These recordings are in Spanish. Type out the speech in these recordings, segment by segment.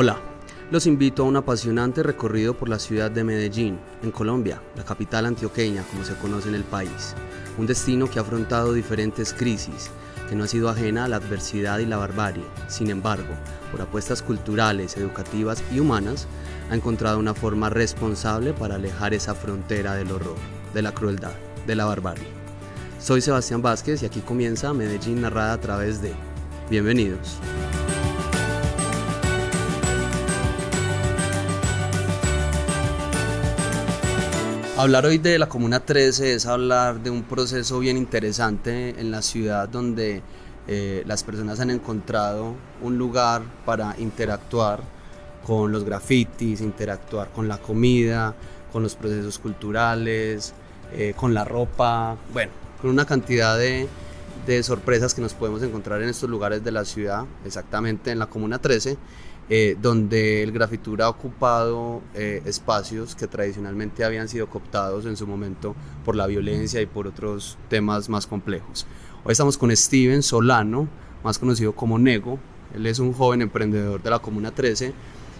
Hola, los invito a un apasionante recorrido por la ciudad de Medellín, en Colombia, la capital antioqueña como se conoce en el país. Un destino que ha afrontado diferentes crisis, que no ha sido ajena a la adversidad y la barbarie. Sin embargo, por apuestas culturales, educativas y humanas, ha encontrado una forma responsable para alejar esa frontera del horror, de la crueldad, de la barbarie. Soy Sebastián Vázquez y aquí comienza Medellín narrada a través de... Bienvenidos. Hablar hoy de la Comuna 13 es hablar de un proceso bien interesante en la ciudad donde eh, las personas han encontrado un lugar para interactuar con los grafitis, interactuar con la comida, con los procesos culturales, eh, con la ropa, bueno, con una cantidad de, de sorpresas que nos podemos encontrar en estos lugares de la ciudad, exactamente en la Comuna 13 eh, donde el grafitura ha ocupado eh, espacios que tradicionalmente habían sido cooptados en su momento por la violencia y por otros temas más complejos. Hoy estamos con Steven Solano, más conocido como Nego. Él es un joven emprendedor de la Comuna 13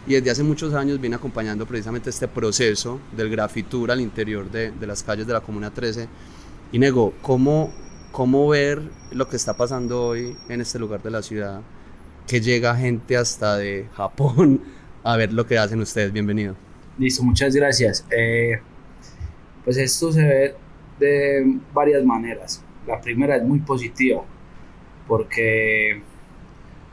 y desde hace muchos años viene acompañando precisamente este proceso del grafitura al interior de, de las calles de la Comuna 13. Y Nego, ¿cómo, ¿cómo ver lo que está pasando hoy en este lugar de la ciudad? Que llega gente hasta de Japón a ver lo que hacen ustedes. Bienvenido. Listo, muchas gracias. Eh, pues esto se ve de varias maneras. La primera es muy positiva, porque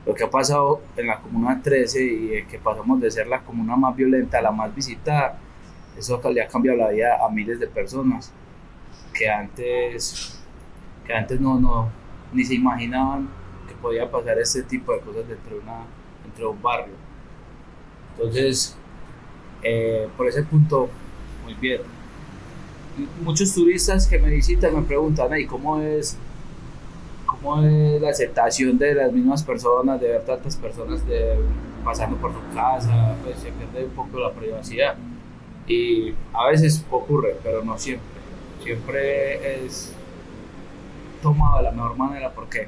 lo que ha pasado en la Comuna 13 y que pasamos de ser la comuna más violenta a la más visitada, eso le ha cambiado la vida a miles de personas que antes, que antes no, no, ni se imaginaban podía pasar este tipo de cosas dentro de, dentro de un barrio. Entonces, eh, por ese punto, muy bien. Muchos turistas que me visitan me preguntan, ¿y cómo es, cómo es la aceptación de las mismas personas, de ver tantas personas pasando por su casa? Pues se pierde un poco la privacidad. Y a veces ocurre, pero no siempre. Siempre es tomado de la mejor manera porque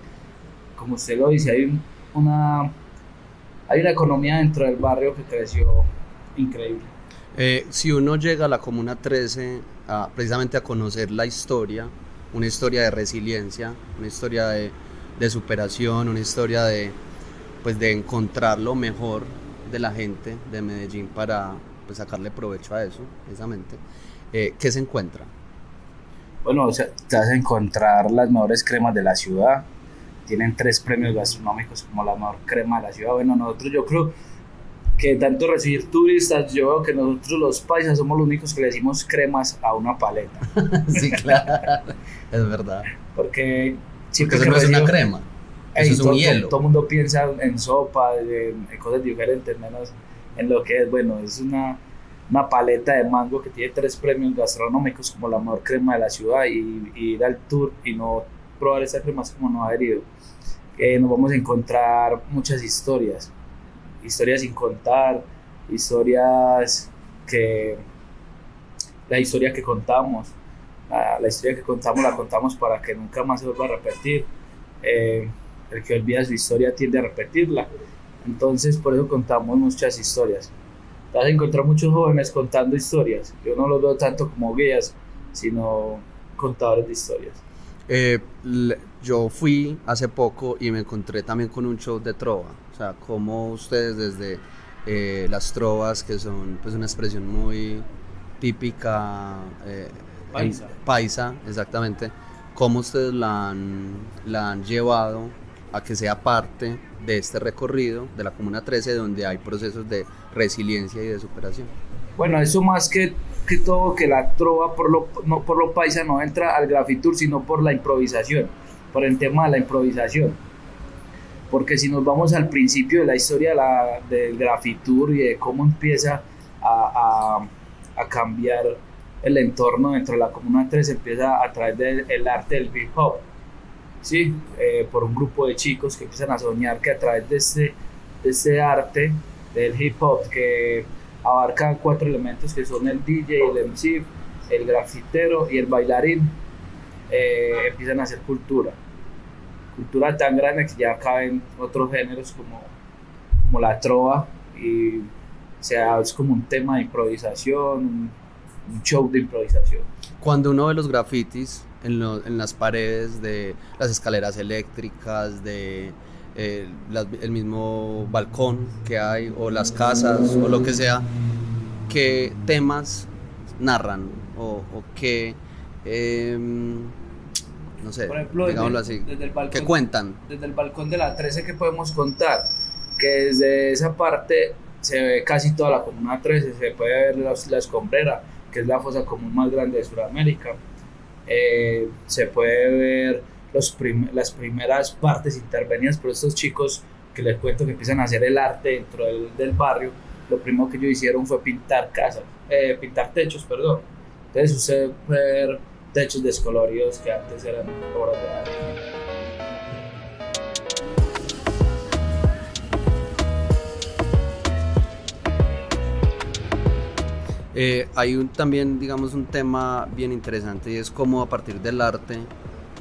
como usted lo dice, hay una, hay una economía dentro del barrio que creció increíble. Eh, si uno llega a la Comuna 13 a, precisamente a conocer la historia, una historia de resiliencia, una historia de, de superación, una historia de, pues de encontrar lo mejor de la gente de Medellín para pues, sacarle provecho a eso, precisamente. Eh, ¿Qué se encuentra? Bueno, o sea, te vas a encontrar las mejores cremas de la ciudad, tienen tres premios gastronómicos como la mejor crema de la ciudad. Bueno, nosotros yo creo que tanto recibir turistas, yo veo que nosotros los paisas somos los únicos que le decimos cremas a una paleta. sí, claro, es verdad. Porque siempre Porque eso no es una crema, eso es un todo, hielo. Todo el mundo piensa en sopa, en, cosas diferentes, menos en lo que es, bueno, es una, una paleta de mango que tiene tres premios gastronómicos como la mejor crema de la ciudad y, y ir al tour y no probar esa crema como no haber ido. Eh, nos vamos a encontrar muchas historias, historias sin contar, historias que la historia que contamos, la, historia que contamos la contamos para que nunca más se vuelva a repetir. Eh, el que olvida su historia tiende a repetirla. Entonces por eso contamos muchas historias. Vas a encontrar muchos jóvenes contando historias. Yo no los veo tanto como guías, sino contadores de historias. Eh, yo fui hace poco y me encontré también con un show de trova. O sea, como ustedes desde eh, las trovas, que son pues una expresión muy típica, eh, paisa. paisa, exactamente, cómo ustedes la han, la han llevado a que sea parte de este recorrido de la Comuna 13, donde hay procesos de resiliencia y de superación. Bueno, eso más que que todo que la trova por lo, no, por lo paisa no entra al grafitur, sino por la improvisación, por el tema de la improvisación. Porque si nos vamos al principio de la historia de la, del grafitur y de cómo empieza a, a, a, cambiar el entorno dentro de la Comuna 3, empieza a través del arte del hip hop. ¿sí? Eh, por un grupo de chicos que empiezan a soñar que a través de este, de este arte del hip hop que abarca cuatro elementos que son el DJ, el MC, el grafitero y el bailarín, eh, empiezan a hacer cultura. Cultura tan grande que ya caben otros géneros como, como la trova y sea, es como un tema de improvisación, un, show de improvisación. Cuando uno ve los grafitis en las paredes de las escaleras eléctricas, de eh, las- el mismo balcón que hay, o las casas, o lo que sea, ¿qué temas narran? O, o qué, em, no sé, Por ejemplo, digámoslo desde- así, desde el balcón- ¿qué cuentan? desde el balcón de la 13 que podemos contar, que desde esa parte se ve casi toda la comuna 13, se puede ver la, la escombrera, que es la fosa común más grande de Sudamérica, Eh, se puede ver los prim- las primeras partes intervenidas por estos chicos que les cuento que empiezan a hacer el arte dentro del, del barrio, lo primero que ellos hicieron fue pintar casas, eh, pintar techos, perdón. Entonces usted puede ver techos descoloridos que antes eran obras de arte. Eh, hay un, también, digamos, un tema bien interesante y es cómo a partir del arte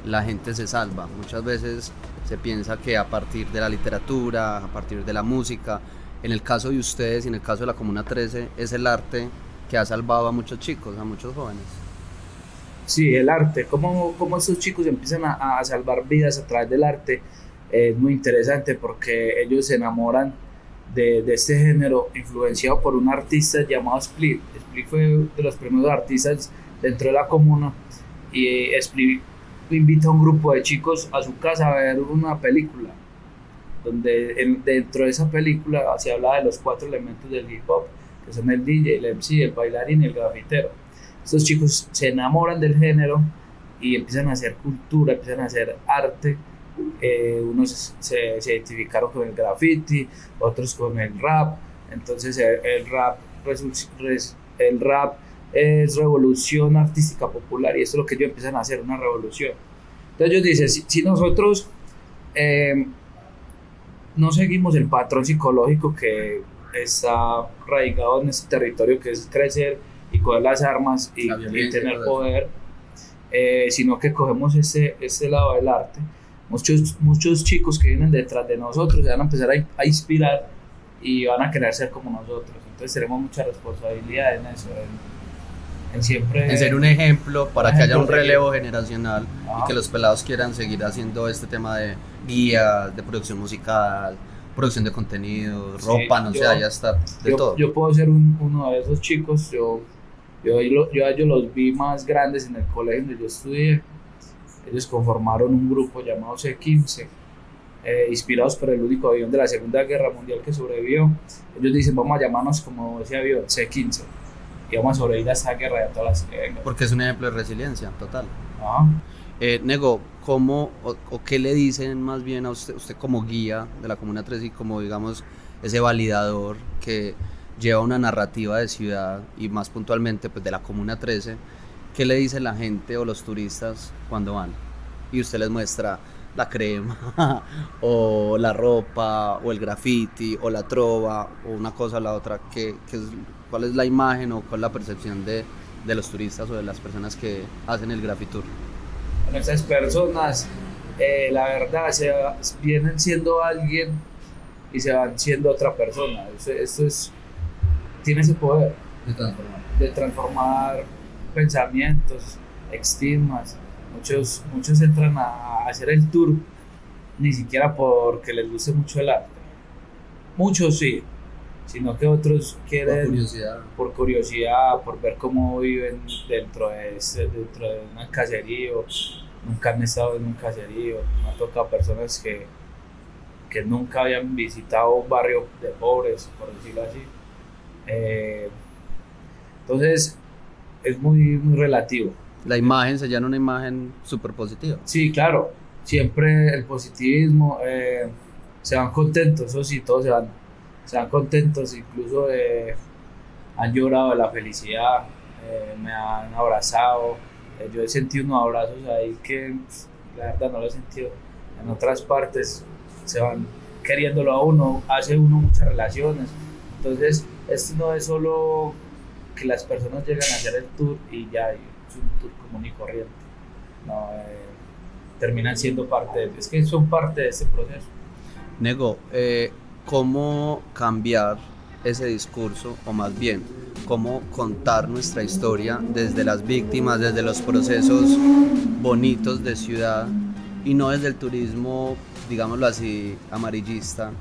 la gente se salva. Muchas veces se piensa que a partir de la literatura, a partir de la música, en el caso de ustedes y en el caso de la Comuna 13, es el arte que ha salvado a muchos chicos, a muchos jóvenes. Sí, el arte, cómo, cómo estos chicos empiezan a, a salvar vidas a través del arte, es muy interesante porque ellos se enamoran de, de este género influenciado por un artista llamado Split. Split fue de los primeros artistas dentro de la comuna y eh, Invita a un grupo de chicos a su casa a ver una película donde en- dentro de esa película se habla de los cuatro elementos del hip hop, que son el DJ, el MC, el bailarín y el grafitero estos chicos se enamoran del género y empiezan a hacer cultura, empiezan a hacer arte. Eh, unos se, identificaron con el graffiti, otros con el rap. Entonces el, el rap, el rap es revolución artística popular y eso es lo que ellos empiezan a hacer, una revolución. Entonces ellos dicen, si, si nosotros eh, no seguimos el patrón psicológico que está arraigado en este territorio, que es crecer y coger las armas y, La y tener poder, eh, sino que cogemos ese, ese lado del arte. Muchos, muchos chicos que vienen detrás de nosotros se van a empezar a, a inspirar y van a querer ser como nosotros. Entonces tenemos mucha responsabilidad en eso, en, en siempre... En ser un ejemplo para que haya un relevo generacional y que los pelados quieran seguir haciendo este tema de guías, de producción musical, producción de contenido, Sí, ropa, no sé, ya está, de yo, todo. yo puedo ser un- uno de esos chicos. Yo, yo, yo, yo los vi más grandes en el colegio donde yo estudié. Ellos conformaron un grupo llamado C15, eh, inspirados por el único avión de la Segunda Guerra Mundial que sobrevivió. Ellos dicen, vamos a llamarnos como ese avión, C15. Y vamos a sobrevivir a esta guerra y a todas las que. Porque es un ejemplo de resiliencia total. Ajá. Eh, Nego, ¿cómo o, o qué le dicen más bien a usted, usted como guía de la Comuna 3 y como, digamos, ese validador que lleva una narrativa de ciudad y más puntualmente pues de la Comuna 13? ¿Qué le dice la gente o los turistas cuando van? Y usted les muestra la crema o la ropa o el graffiti o la trova o una cosa o la otra. ¿Qué, qué es, ¿Cuál es la imagen o cuál es la percepción de, de los turistas o de las personas que hacen el grafitur? Esas personas, eh, la verdad, se vienen siendo alguien y se van siendo otra persona. Eso, esto es, tiene ese poder De transformar. de transformar pensamientos, estigmas. Muchos, muchos entran a hacer el tour ni siquiera porque les guste mucho el arte. Muchos sí, sino que otros quieren curiosidad. por curiosidad, por ver cómo viven dentro de, dentro de un caserío, nunca han estado en un caserío, me ha tocado personas que, que nunca habían visitado un barrio de pobres, por decirlo así. Eh, entonces, es muy, muy relativo. La imagen se llama una imagen súper positiva. Sí, claro, siempre el positivismo, eh, se van contentos, eso sí, todos se van, se van contentos, incluso eh, han llorado de la felicidad, eh, me han abrazado, yo he sentido unos abrazos ahí que la verdad no lo he sentido en otras partes, se van queriéndolo a uno, hace uno muchas relaciones, entonces esto no es solo que las personas llegan a hacer el tour y ya es un tour común y corriente, no, eh, terminan siendo parte, de, es que son parte de este proceso. Nego, eh, ¿cómo cambiar ese discurso, o más bien, cómo contar nuestra historia desde las víctimas, desde los procesos bonitos de ciudad y no desde el turismo, digámoslo así, amarillista,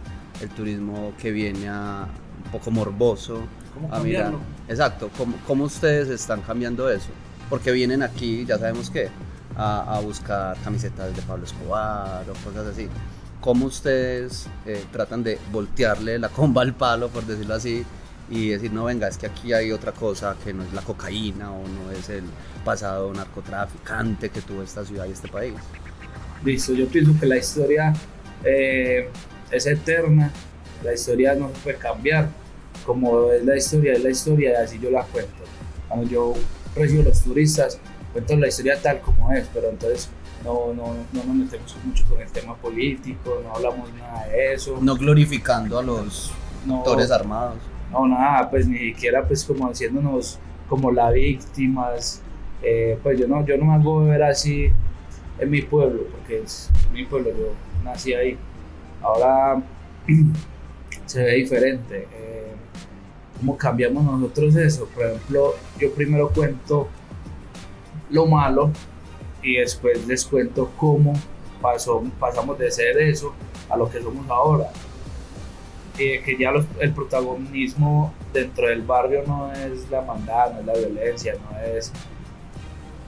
el turismo que viene a un poco morboso a mirar. Exacto, ¿cómo, ¿cómo ustedes están cambiando eso? Porque vienen aquí, ya sabemos que, a, a buscar camisetas de Pablo Escobar o cosas así. ¿Cómo ustedes eh, tratan de voltearle la comba al palo, por decirlo así, y decir, no, venga, es que aquí hay otra cosa que no es la cocaína o no es el pasado narcotraficante que tuvo esta ciudad y este país? Listo, yo pienso que la historia eh, es eterna, la historia no puede cambiar, como es la historia, es la historia y así yo la cuento. Cuando yo recibo los turistas, cuento la historia tal como es, pero entonces no, no, no nos metemos mucho con el tema político, no hablamos nada de eso. No glorificando a los No. actores armados. No, nada, pues ni siquiera pues como haciéndonos como las víctimas. Eh, pues yo no, yo no me hago ver así en mi pueblo, porque es mi pueblo, yo nací ahí. Ahora se ve diferente. Eh, ¿Cómo cambiamos nosotros eso? Por ejemplo, yo primero cuento lo malo y después les cuento cómo pasó, pasamos de ser eso a lo que somos ahora. Eh, que ya el protagonismo dentro del barrio no es la maldad, no es la violencia, no es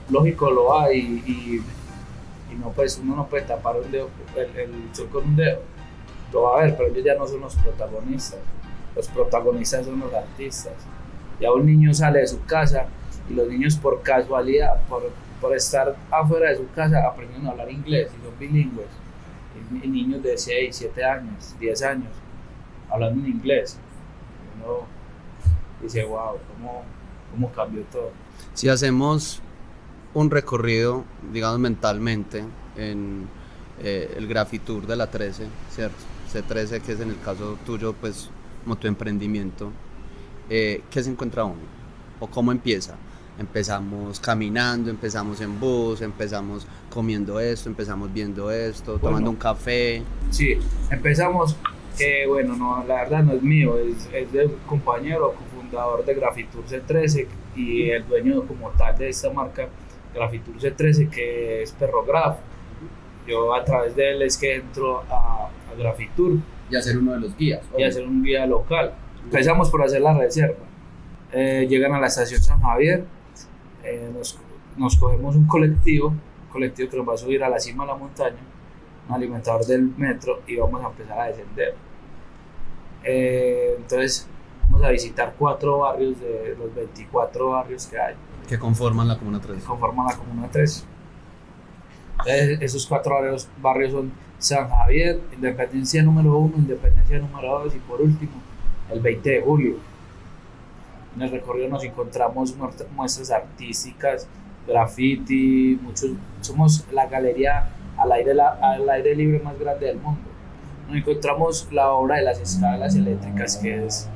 lógico lo hay y, y no pues uno no puede tapar un dedo, el, el sol con un dedo. Lo va a ver, pero ellos ya no son los protagonistas. Los protagonistas son los artistas. Ya un niño sale de su casa y los niños por casualidad, por, por estar afuera de su casa, aprenden a hablar inglés y son bilingües. Y, y niños de 6, 7 años, 10 años, hablando en inglés. Uno dice, wow, ¿cómo, cómo cambió todo? Si hacemos un recorrido, digamos mentalmente, en eh, el Grafitour de la 13, ¿cierto? C13, que es en el caso tuyo, pues, como tu emprendimiento, eh, ¿qué se encuentra uno? ¿O cómo empieza? Empezamos caminando, empezamos en bus, empezamos comiendo esto, empezamos viendo esto, tomando Bueno. un café. Sí, empezamos, que bueno, no, la verdad no es mío, es, es de un compañero, cofundador de Grafitour C13 y el dueño como tal de esta marca Grafitour C13 que es Perrograph. Yo a través de él es que entro a, a Grafitour Y hacer uno de los guías. y hacer un guía local. Empezamos por hacer la reserva. Eh, llegan a la estación San Javier, eh, nos, nos cogemos un colectivo, un colectivo que nos va a subir a la cima de la montaña, un alimentador del metro y vamos a empezar a descender. Eh, entonces vamos a visitar cuatro barrios de los 24 barrios que hay Que conforman la Comuna 13. que conforman la Comuna 3. Entonces, esos cuatro barrios, barrios son San Javier, Independencia número 1, Independencia número 2 y por último el 20 de julio. En el recorrido nos encontramos muestra- muestras artísticas, graffiti, muchos, somos la galería al aire, la- al aire libre más grande del mundo. Nos encontramos la obra de las escalas eléctricas que es,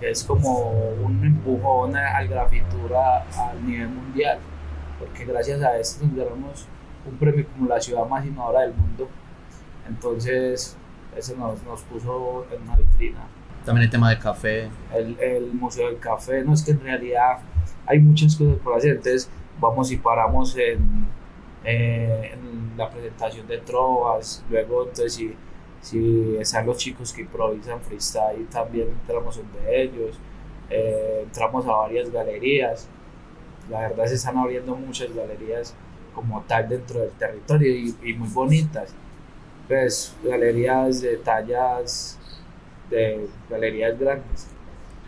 que es como un empujón a- al grafitura a nivel mundial, porque gracias a esto ganamos un premio como la ciudad más innovadora del mundo. Entonces, eso nos, nos puso en una vitrina. También el tema de café. el, el Museo del Café, no es que en realidad hay muchas cosas por hacer, entonces vamos y paramos en, eh, en la presentación de trovas, luego entonces si, si están los chicos que improvisan freestyle también entramos de ellos, eh, entramos a varias galerías, la verdad se están abriendo muchas galerías como tal dentro del territorio y, y muy bonitas, pues galerías de tallas de galerías grandes.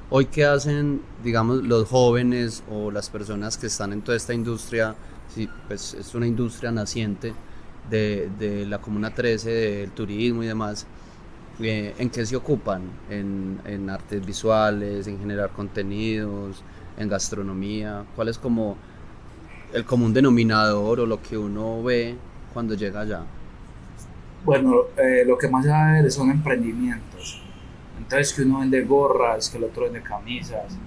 Hoy, ¿qué hacen, digamos, los jóvenes o las personas que están en toda esta industria? Sí, pues es una industria naciente de, de la Comuna 13, del turismo y demás. Eh, ¿En qué se ocupan? ¿En, en artes visuales, en generar contenidos, en gastronomía? ¿Cuál es como el común denominador o lo que uno ve cuando llega allá? Bueno, eh, lo que más se va a ver son emprendimientos. Entonces que uno vende gorras, que el otro vende camisas,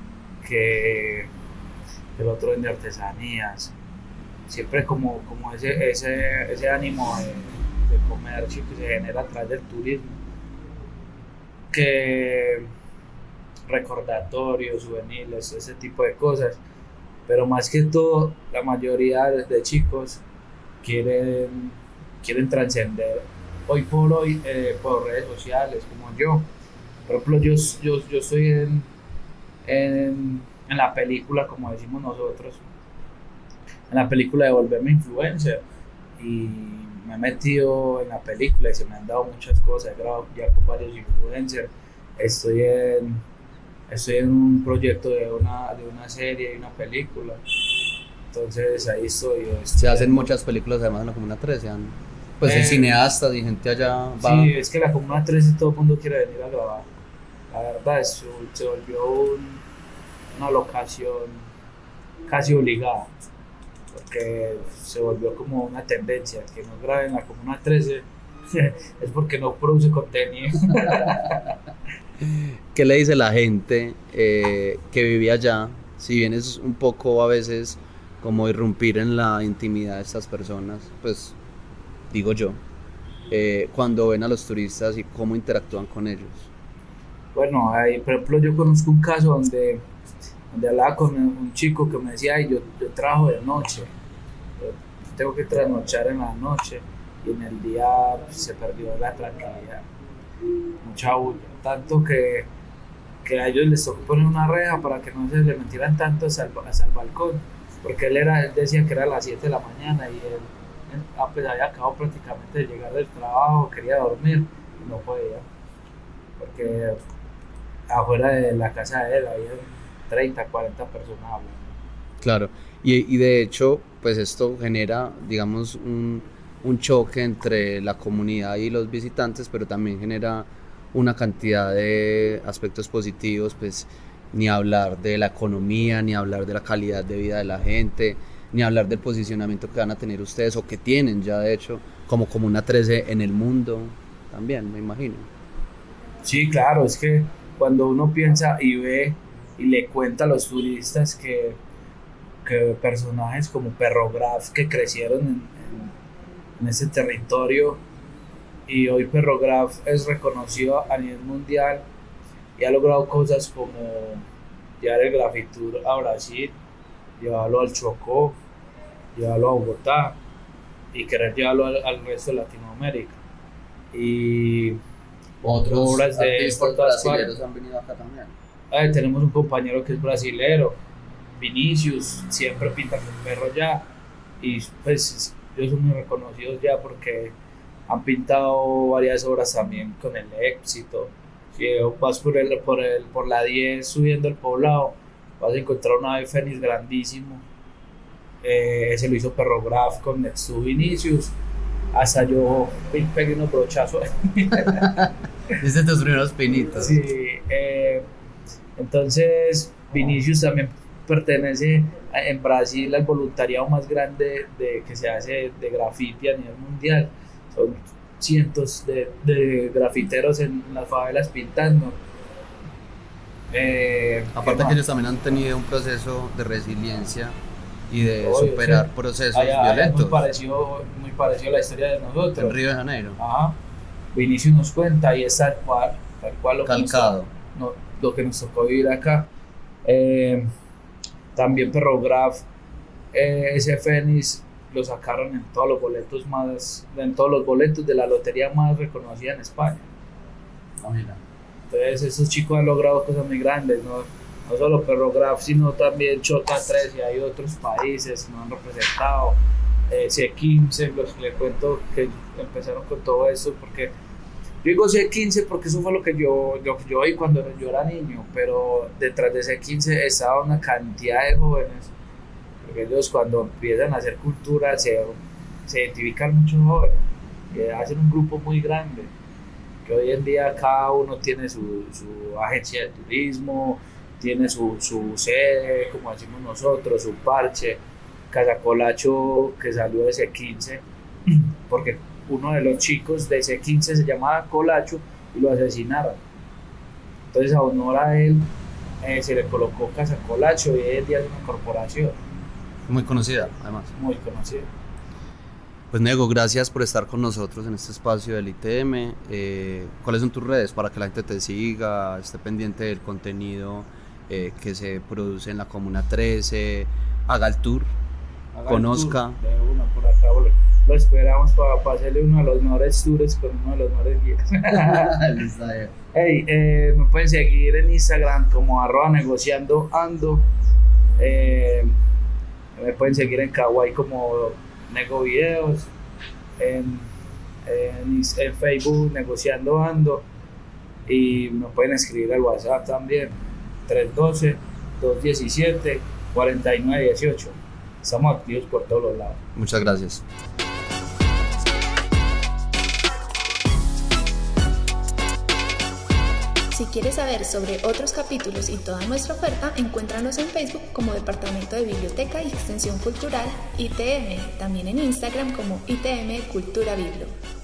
que el otro vende artesanías. Siempre como, como ese, ese, ese ánimo de, de comercio que se genera a través del turismo. Que recordatorios, juveniles, ese tipo de cosas. Pero más que todo, la mayoría de chicos quieren, quieren trascender hoy por hoy eh, por redes sociales, como yo. Por ejemplo, yo, yo, yo estoy en, en, en, la película, como decimos nosotros, en la película de Volverme Influencer. Y me he metido en la película y se me han dado muchas cosas. He grabado ya con varios influencers. Estoy en, estoy en un proyecto de una, de una serie y una película. Entonces ahí estoy. Se hacen muchas películas además en la Comuna 13. Pues eh, cineastas y gente allá va. Sí, es que la Comuna 13 todo el mundo quiere venir a grabar. La verdad, es, se volvió una locación casi obligada. Porque se volvió como una tendencia. Que no graben la Comuna 13 es porque no produce contenido. ¿Qué le dice la gente eh, que vivía allá? Si bien es un poco a veces como irrumpir en la intimidad de estas personas, pues digo yo, eh, cuando ven a los turistas y cómo interactúan con ellos. Bueno, por ejemplo, yo conozco un caso donde, donde hablaba con un chico que me decía, Ay, yo, yo trabajo de noche, tengo que trasnochar en la noche y en el día pues, se perdió la tranquilidad, mucha bulla, tanto que, que, a ellos les tocó poner una reja para que no se le metieran tanto hacia el, el balcón, porque él, era, él decía que era a las 7 de la mañana y él pues había acabado prácticamente de llegar del trabajo, quería dormir no podía, porque afuera de la casa de él había 30, 40 personas hablando. Claro, y, y de hecho, pues esto genera, digamos, un un choque entre la comunidad y los visitantes, pero también genera una cantidad de aspectos positivos, pues ni hablar de la economía, ni hablar de la calidad de vida de la gente, ni hablar del posicionamiento que van a tener ustedes o que tienen ya de hecho como Comuna 13 en el mundo también, me imagino. Sí, claro, es que cuando uno piensa y ve y le cuenta a los turistas que, que personajes como Perrograph que crecieron en, en ese territorio y hoy Perrograph es reconocido a nivel mundial y ha logrado cosas como llevar el grafitur a Brasil, llevarlo al Chocó, llevarlo a Bogotá y querer llevarlo al, resto de Latinoamérica. Y otros obras de brasileños han venido acá también. tenemos un compañero que es brasilero, Vinicius, siempre pinta con perro ya y pues ellos son muy reconocidos ya porque han pintado varias obras también con el éxito. Si vas por, el, por, el, por la 10 subiendo el poblado, vas a encontrar un ave fénix grandísimo. Eh, ese lo hizo Perrograph con Nextu Vinicius. Hasta yo pegué unos brochazos. Desde tus primeros pinitos. Sí. Eh, entonces, Vinicius también pertenece en Brasil al voluntariado más grande de, que se hace de grafiti a nivel mundial. Son cientos de, de grafiteros en las favelas pintando. Eh, Aparte que ellos también han tenido un proceso de resiliencia y de superar procesos violentos. muy, parecido, muy parecido a la historia de nosotros. En Río de Janeiro. Ajá. Vinicius nos cuenta y es tal cual, tal cual lo, Calcado. Que nos, lo que nos tocó vivir acá. Eh, también Perrograph, eh, ese Fénix lo sacaron en todos los boletos más, en todos los boletos de la lotería más reconocida en España. Ah, Entonces esos chicos han logrado cosas muy grandes, no, no solo Perrograph, sino también Chota 3 y hay otros países que nos han representado. Eh, C15, los que les cuento que empezaron con todo eso, porque yo digo C15 porque eso fue lo que yo, yo, yo oí cuando yo era niño, pero detrás de C15 estaba una cantidad de jóvenes, porque ellos cuando empiezan a hacer cultura se, se identifican muchos jóvenes, y hacen un grupo muy grande, que hoy en día cada uno tiene su, su agencia de turismo, tiene su, su sede, como decimos nosotros, su parche, Casacolacho que salió de C15, porque uno de los chicos de ese 15 se llamaba Colacho y lo asesinaron. Entonces a honor a él eh, se le colocó Casa Colacho y hoy en día es una corporación. Muy conocida, además. Muy conocida. Pues Nego, gracias por estar con nosotros en este espacio del ITM. Eh, ¿Cuáles son tus redes para que la gente te siga, esté pendiente del contenido eh, que se produce en la Comuna 13, haga el tour, conozca? lo esperamos para, hacerle uno de los mejores tours con uno de los mejores guías. hey, eh, me pueden seguir en Instagram como arroba negociando ando. me pueden seguir en Kawaii como nego videos, en, en, Facebook negociando ando y me pueden escribir al WhatsApp también 312 217 4918 estamos activos por todos los lados. Muchas gracias Si quieres saber sobre otros capítulos y toda nuestra oferta, encuéntranos en Facebook como Departamento de Biblioteca y Extensión Cultural ITM, también en Instagram como ITM Cultura Biblo.